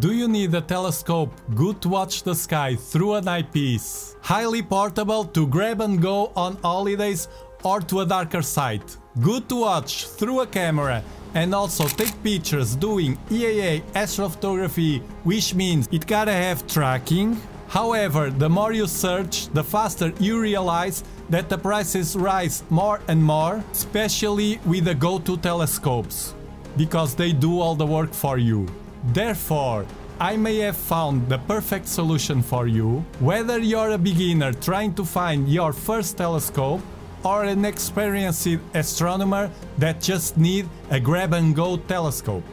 Do you need a telescope good to watch the sky through an eyepiece? Highly portable to grab and go on holidays or to a darker site? Good to watch through a camera and also take pictures doing EAA astrophotography which means it gotta have tracking? However, the more you search, the faster you realize that the prices rise more and more, especially with the go-to telescopes, because they do all the work for you. Therefore, I may have found the perfect solution for you, whether you're a beginner trying to find your first telescope or an experienced astronomer that just need a grab-and-go telescope.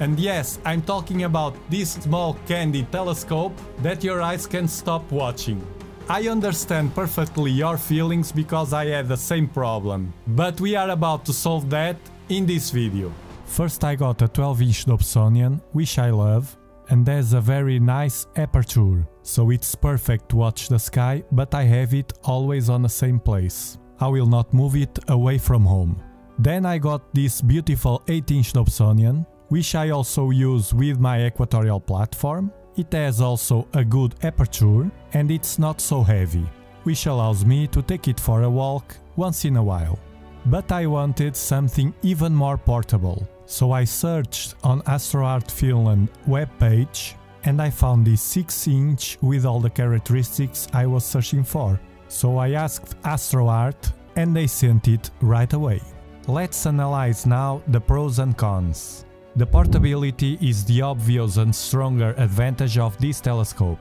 And yes, I'm talking about this small candy telescope that your eyes can stop watching. I understand perfectly your feelings because I had the same problem, but we are about to solve that in this video. First I got a 12-inch Dobsonian, which I love, and has a very nice aperture, so it's perfect to watch the sky, but I have it always on the same place. I will not move it away from home. Then I got this beautiful 8-inch Dobsonian, which I also use with my equatorial platform. It has also a good aperture and it's not so heavy, which allows me to take it for a walk once in a while. But I wanted something even more portable, so I searched on AstroArt Finland webpage and I found this 6 inch with all the characteristics I was searching for. So I asked AstroArt and they sent it right away. Let's analyze now the pros and cons. The portability is the obvious and stronger advantage of this telescope.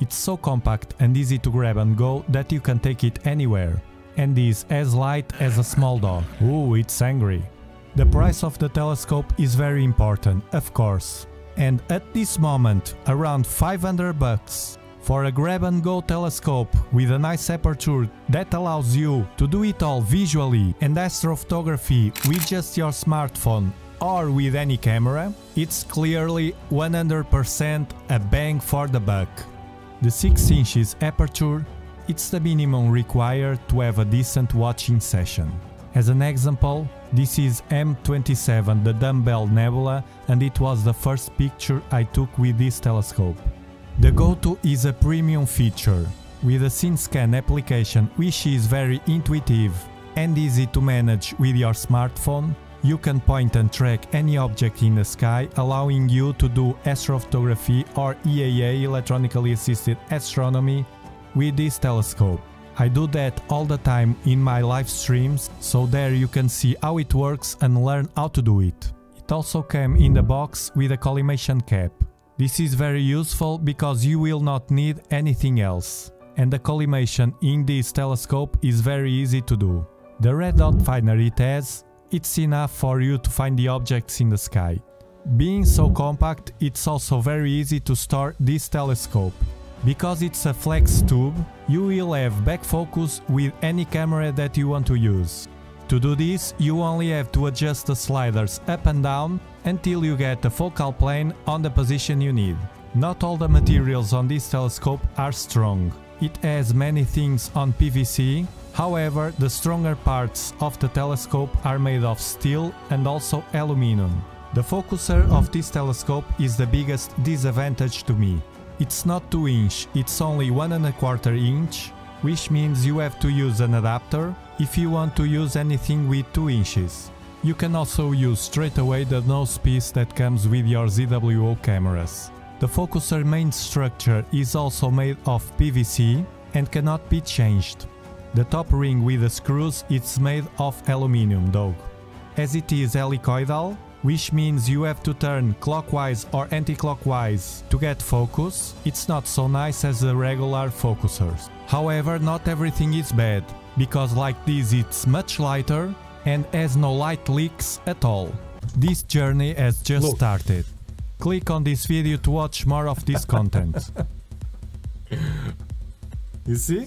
It's so compact and easy to grab and go that you can take it anywhere. And is as light as a small dog. Ooh, it's angry. The price of the telescope is very important, of course. And at this moment, around 500 bucks. For a grab-and-go telescope with a nice aperture that allows you to do it all visually and astrophotography with just your smartphone or with any camera, it's clearly 100% a bang for the buck. The 6 inches aperture, it's the minimum required to have a decent watching session. As an example, this is M27 the Dumbbell Nebula and it was the first picture I took with this telescope. The GoTo is a premium feature, with a SynScan application which is very intuitive and easy to manage with your smartphone, you can point and track any object in the sky, allowing you to do astrophotography or EAA electronically assisted astronomy with this telescope. I do that all the time in my live streams, so there you can see how it works and learn how to do it. It also came in the box with a collimation cap. This is very useful because you will not need anything else. And the collimation in this telescope is very easy to do. The red dot finder it has, it's enough for you to find the objects in the sky. Being so compact, it's also very easy to store this telescope. Because it's a flex tube, you will have back focus with any camera that you want to use. To do this, you only have to adjust the sliders up and down until you get the focal plane on the position you need. Not all the materials on this telescope are strong. It has many things on PVC, however the stronger parts of the telescope are made of steel and also aluminum. The focuser of this telescope is the biggest disadvantage to me. It's not 2 inch, it's only 1 and a quarter inch, which means you have to use an adapter if you want to use anything with 2 inches. You can also use straight away the nose piece that comes with your ZWO cameras. The focuser main structure is also made of PVC and cannot be changed. The top ring with the screws is made of aluminium though. As it is helicoidal, which means you have to turn clockwise or anti-clockwise to get focus, it's not so nice as the regular focusers. However, not everything is bad, because like this it's much lighter and has no light leaks at all. This journey has just Look. started. Click on this video to watch more of this content. You see?